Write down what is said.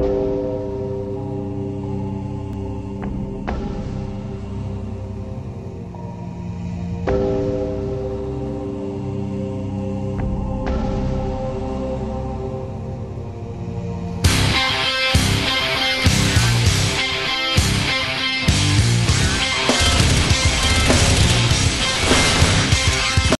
you